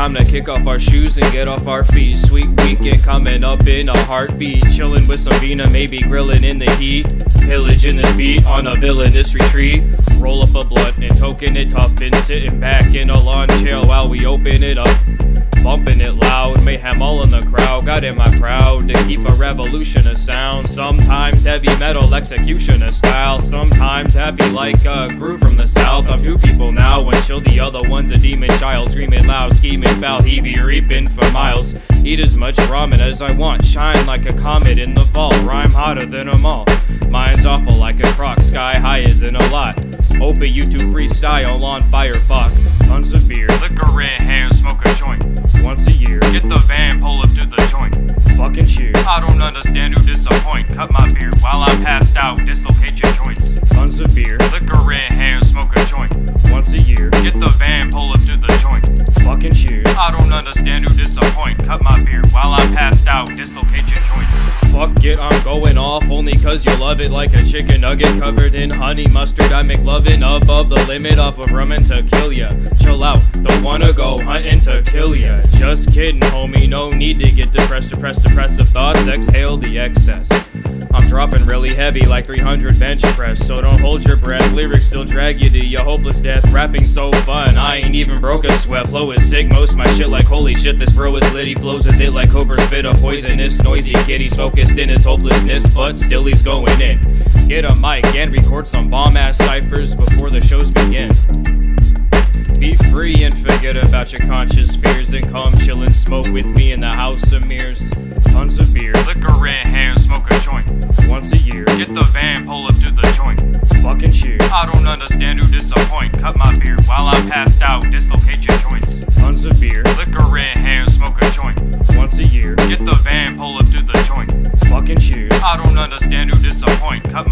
time to kick off our shoes and get off our feet. Sweet weekend coming up in a heartbeat. Chilling with some Vina, maybe grilling in the heat. Pillaging this beat on a villainous retreat. Roll up a blunt and token it tough and sitting back in a lawn chair while we open it up. Bumping it loud, mayhem all in the crowd. Got in my crowd to keep a revolution of sound. Sometimes heavy metal execution of style. Sometimes happy like a groove from the south. I'm two people now, and chill the other one's a demon child. Screaming loud, scheming foul, he be reaping for miles. Eat as much ramen as I want. Shine like a comet in the fall. Rhyme hotter than them all. Mine's awful like a croc. Sky high isn't a lot. Open YouTube freestyle on Firefox. Tons of beer, liquor in hand, smoke I don't understand who disappoint. Cut my beard while I'm passed out, dislocate your joints. Tons of beer, liquor in don't understand who disappoint. Cut my beard while I'm passed out, dislocate your joints. Fuck it, I'm going off only cause you love it like a chicken nugget covered in honey mustard. I make loving above the limit off of rum and to kill ya. Chill out, don't wanna go hunting to kill ya. Just kidding, homie, no need to get depressed. Depressed, depressive thoughts, exhale the excess. Dropping really heavy like 300 bench press, so don't hold your breath. Lyrics still drag you to your hopeless death. Rapping so fun, I ain't even broke a sweat. Flow is sick, most my shit like holy shit. This bro is lit, he flows with it like Cobra spit a poisonous, noisy kid. He's focused in his hopelessness, but still he's going in. Get a mic and record some bomb ass ciphers before the shows begin. Be free and forget about your conscious fears and come chill and smoke with me in the house of mirrors. Tons of beer, liquor in hand, smoke a joint. Once a year, get the van, pull up to the joint. Fucking cheers. I don't understand who disappoint. Cut my beer while I'm passed out, dislocate your joints. Tons of beer, liquor in hand, smoke a joint. Once a year, get the van, pull up to the joint. Fucking cheers. I don't understand who disappoint. Cut